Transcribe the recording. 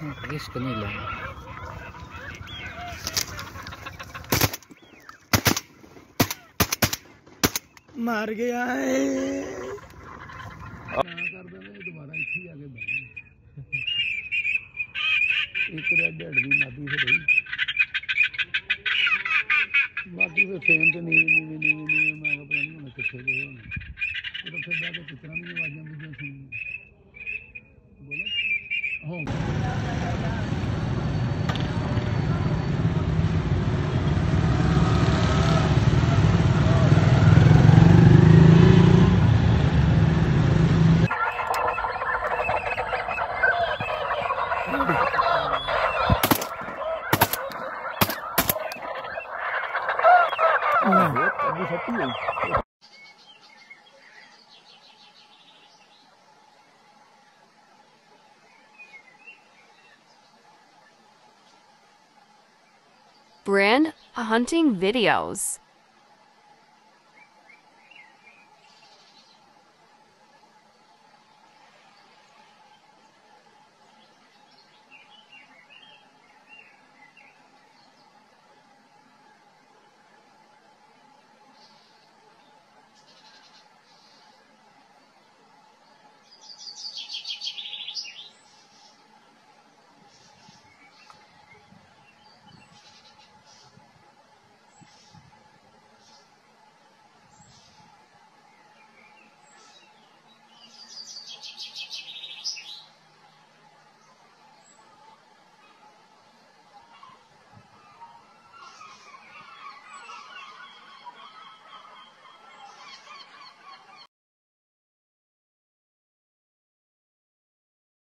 Risk नहीं लेना। मार गया है। दोबारा इसी आगे एक रेड हेड भी मादी से रही बाकी फिर फेम तो नहीं नहीं नहीं नहीं मैं पता नहीं होना कितने गए होने। तो फिर बाद कितना नहीं Brand hunting videos.